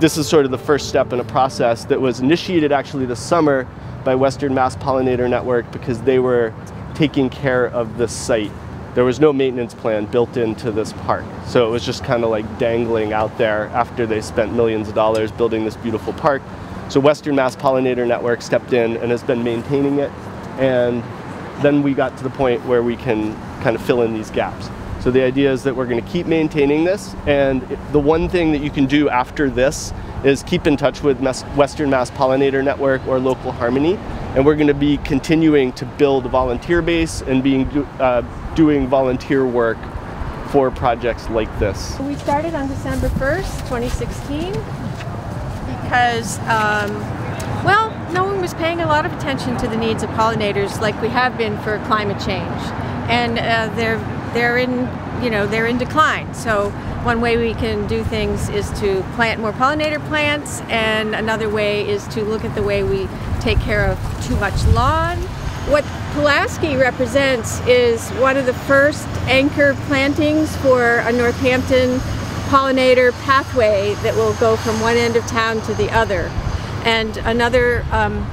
this is sort of the first step in a process that was initiated actually this summer by Western Mass Pollinator Network because they were taking care of this site. There was no maintenance plan built into this park. So it was just kind of like dangling out there after they spent millions of dollars building this beautiful park. So Western Mass Pollinator Network stepped in and has been maintaining it. And then we got to the point where we can kind of fill in these gaps. So the idea is that we're going to keep maintaining this, and the one thing that you can do after this is keep in touch with Western Mass Pollinator Network or Local Harmony, and we're going to be continuing to build a volunteer base and being uh, doing volunteer work for projects like this. We started on December 1st, 2016, because, um, well, no one was paying a lot of attention to the needs of pollinators like we have been for climate change. And uh, they're they're in, you know, they're in decline. So one way we can do things is to plant more pollinator plants, and another way is to look at the way we take care of too much lawn. What Pulaski represents is one of the first anchor plantings for a Northampton pollinator pathway that will go from one end of town to the other. And another um,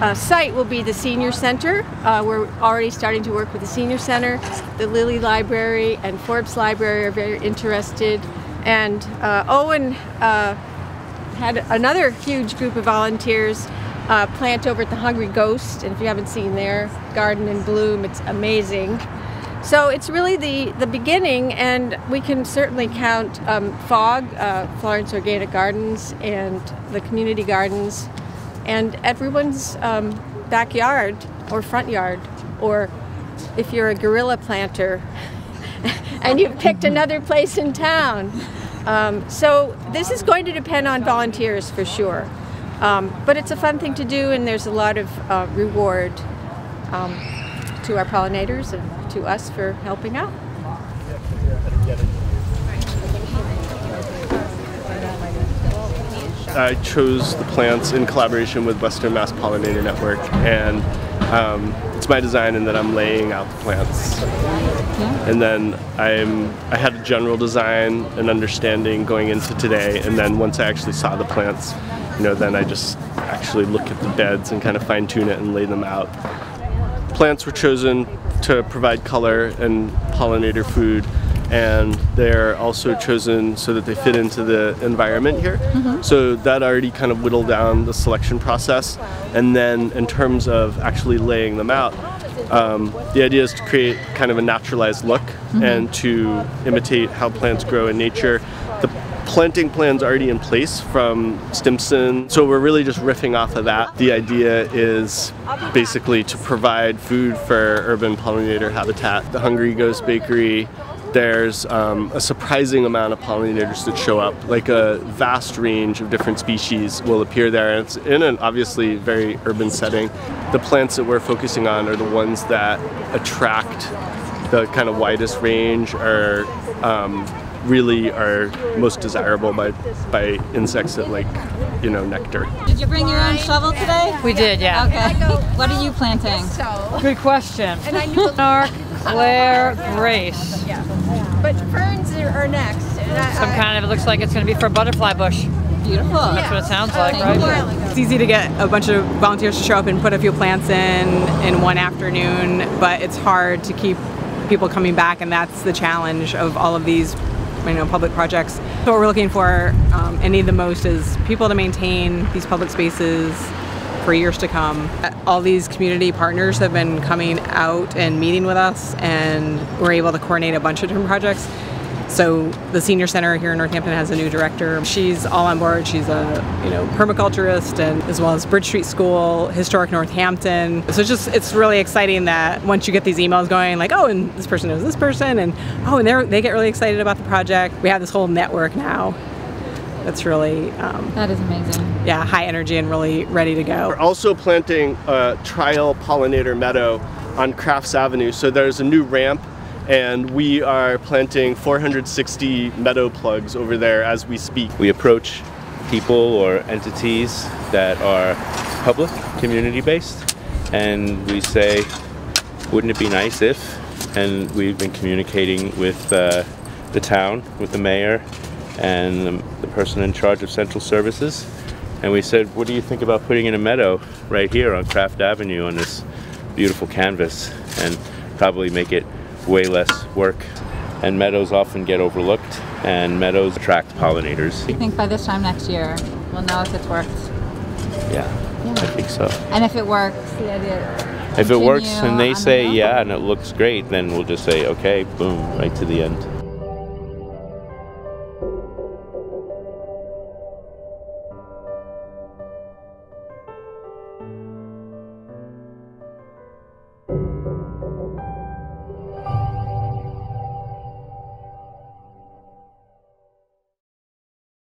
uh, site will be the Senior Center. Uh, we're already starting to work with the Senior Center. The Lilly Library and Forbes Library are very interested. And uh, Owen uh, had another huge group of volunteers uh, plant over at the Hungry Ghost. And if you haven't seen their garden in bloom, it's amazing. So it's really the, the beginning, and we can certainly count um, FOG, uh, Florence Organic Gardens, and the community gardens and everyone's um, backyard or front yard, or if you're a guerrilla planter and you've picked another place in town. Um, so this is going to depend on volunteers for sure. Um, but it's a fun thing to do, and there's a lot of uh, reward um, to our pollinators and to us for helping out. I chose the plants in collaboration with Western Mass Pollinator Network, and um, it's my design, and then I'm laying out the plants. Yeah. And then I'm I had a general design and understanding going into today, and then once I actually saw the plants, you know, then I just actually look at the beds and kind of fine tune it and lay them out. Plants were chosen to provide color and pollinator food and they're also chosen so that they fit into the environment here. Mm-hmm. So that already kind of whittled down the selection process. And then in terms of actually laying them out, um, the idea is to create kind of a naturalized look mm-hmm. and to imitate how plants grow in nature. The planting plan's already in place from Stimson, so we're really just riffing off of that. The idea is basically to provide food for urban pollinator habitat. The Hungry Ghost Bakery there's um, a surprising amount of pollinators that show up. Like a vast range of different species will appear there, and it's in an obviously very urban setting. The plants that we're focusing on are the ones that attract the kind of widest range or um, really are most desirable by by insects that like you know nectar. Did you bring your own shovel today? We did, yeah. Okay. what are you planting? Good question. And I knew Claire Grace. Yeah. But ferns are next. Some kind of, it looks like it's going to be for a butterfly bush. Beautiful. That's what it sounds like, right? It's easy to get a bunch of volunteers to show up and put a few plants in in one afternoon, but it's hard to keep people coming back, and that's the challenge of all of these you know, public projects. So what we're looking for um, and need the most is people to maintain these public spaces, for years to come. All these community partners have been coming out and meeting with us and we're able to coordinate a bunch of different projects. So the senior center here in Northampton has a new director. She's all on board. She's a you know permaculturist and as well as Bridge Street School, Historic Northampton. So it's just it's really exciting that once you get these emails going, like oh, and this person knows this person, and oh, and they they get really excited about the project. We have this whole network now that's really um, that is amazing. Yeah, high energy and really ready to go. We're also planting a trial pollinator meadow on Crafts Avenue. So there's a new ramp and we are planting 460 meadow plugs over there as we speak. We approach people or entities that are public, community based, and we say, wouldn't it be nice if? And we've been communicating with uh, the town, with the mayor, and the, person in charge of central services. And we said, what do you think about putting in a meadow right here on Craft Avenue on this beautiful canvas and probably make it way less work. And meadows often get overlooked and meadows attract pollinators. I think by this time next year, we'll know if it's worked. Yeah, I think so. And if it works, the idea. If it works and they say yeah and it looks great, then we'll just say okay, boom, right to the end.